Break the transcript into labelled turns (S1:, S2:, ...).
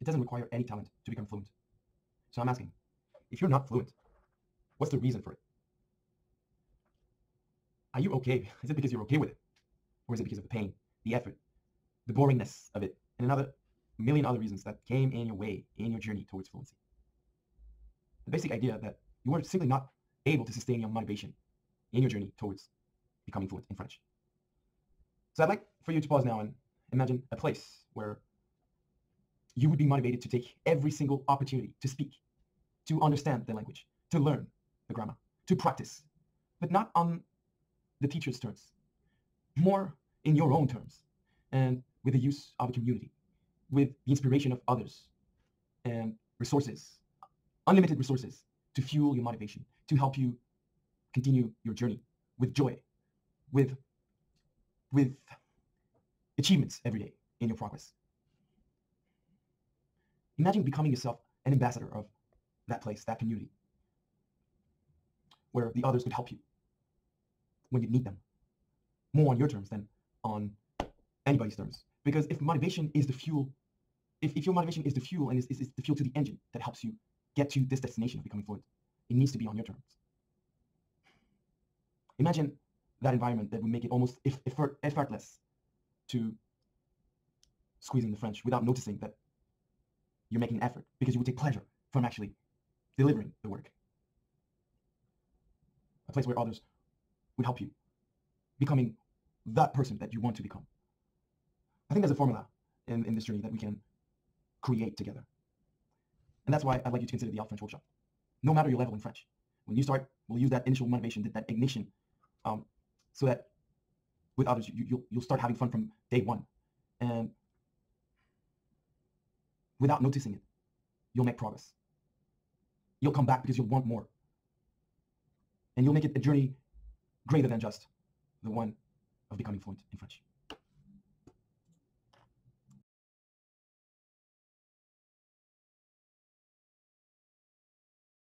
S1: it doesn't require any talent to become fluent. So I'm asking, if you're not fluent, what's the reason for it? Are you okay? Is it because you're okay with it? Or is it because of the pain, the effort, the boringness of it, and another million other reasons that came in your way in your journey towards fluency? The basic idea that you are simply not able to sustain your motivation in your journey towards becoming fluent in French. So I'd like for you to pause now and imagine a place where you would be motivated to take every single opportunity to speak, to understand the language, to learn the grammar, to practice, but not on the teacher's terms, more in your own terms, and with the use of a community, with the inspiration of others, and resources, unlimited resources to fuel your motivation, to help you continue your journey with joy, with, with achievements every day in your progress. Imagine becoming yourself an ambassador of that place, that community, where the others could help you when you need them, more on your terms than on anybody's terms. Because if motivation is the fuel, if, if your motivation is the fuel and is, is, is the fuel to the engine that helps you get to this destination of becoming fluent, it needs to be on your terms. Imagine that environment that would make it almost effort, effortless to squeezing the French without noticing that you're making an effort because you would take pleasure from actually delivering the work. A place where others would help you becoming that person that you want to become. I think there's a formula in, in this journey that we can create together. And that's why I'd like you to consider the French Workshop. No matter your level in French, when you start, we'll use that initial motivation, that, that ignition, um, so that with others, you, you'll, you'll start having fun from day one. And without noticing it, you'll make progress. You'll come back because you'll want more. And you'll make it a journey greater than just the one of becoming fluent in French.